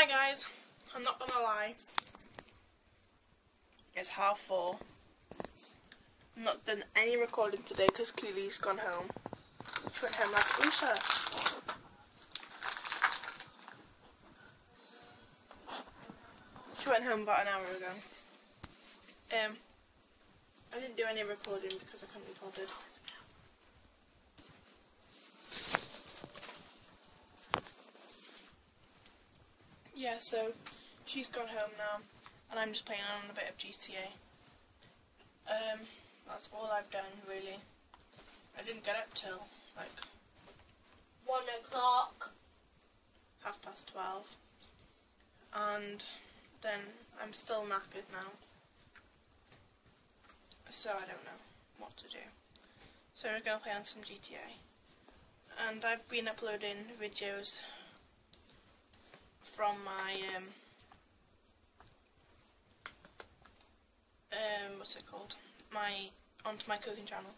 Hi guys, I'm not gonna lie. It's half four. I'm not done any recording today because Keely's gone home. She went home like Lisa. She went home about an hour ago. Um, I didn't do any recording because I couldn't be bothered. Yeah, so she's gone home now, and I'm just playing on a bit of GTA. Um, that's all I've done really. I didn't get up till like One o'clock. half past twelve, and then I'm still knackered now. So I don't know what to do. So we're gonna play on some GTA, and I've been uploading videos from my um um what's it called my onto my cooking channel.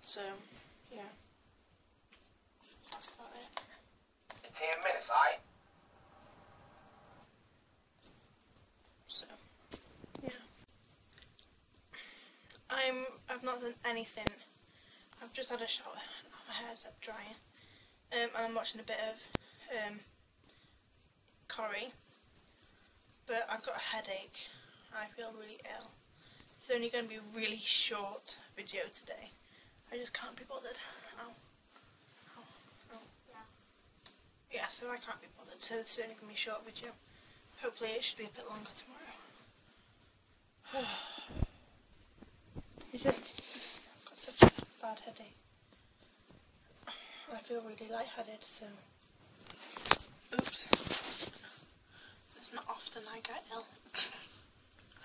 So yeah, that's about it. In ten minutes, alright? So, yeah. I'm. I've not done anything. I've just had a shower. My hair's up drying. Um, and I'm watching a bit of um, Corrie. But I've got a headache. I feel really ill. It's only going to be a really short video today. I just can't be bothered. Ow. Ow. Ow. Yeah, so I can't be bothered. So it's only going to be a short video. Hopefully it should be a bit longer tomorrow. it's just I've got such a bad headache. I feel really lightheaded, so oops. It's not I.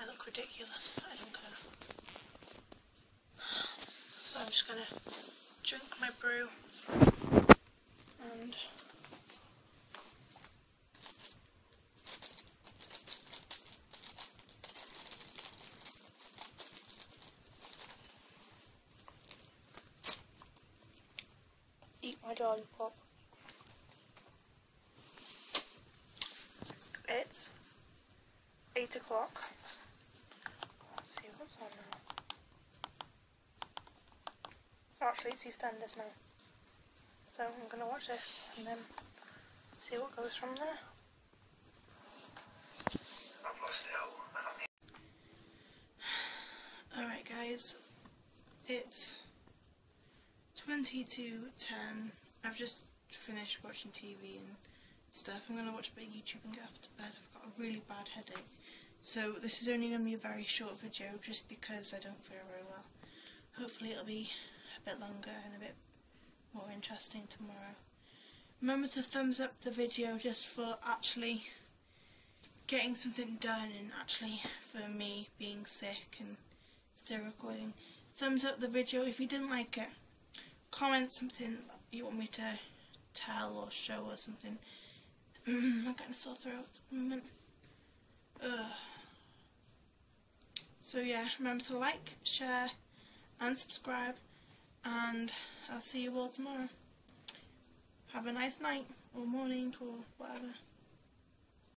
I look ridiculous, but I don't care. So I'm just gonna drink my brew and eat my lollipop. 8 o'clock. Let's see what's on now. Actually, it's EastEnders now. So I'm going to watch this and then see what goes from there. I've lost it all. Alright guys, it's 20 to 10. I've just finished watching TV and stuff. I'm going to watch a bit of YouTube and get off to bed. I've got a really bad headache. So this is only going to be a very short video just because I don't feel very well. Hopefully it'll be a bit longer and a bit more interesting tomorrow. Remember to thumbs up the video just for actually getting something done and actually for me being sick and still recording. Thumbs up the video if you didn't like it. Comment something you want me to tell or show or something. I'm getting a sore throat at the moment. So yeah, remember to like, share and subscribe and I'll see you all tomorrow. Have a nice night or morning or whatever.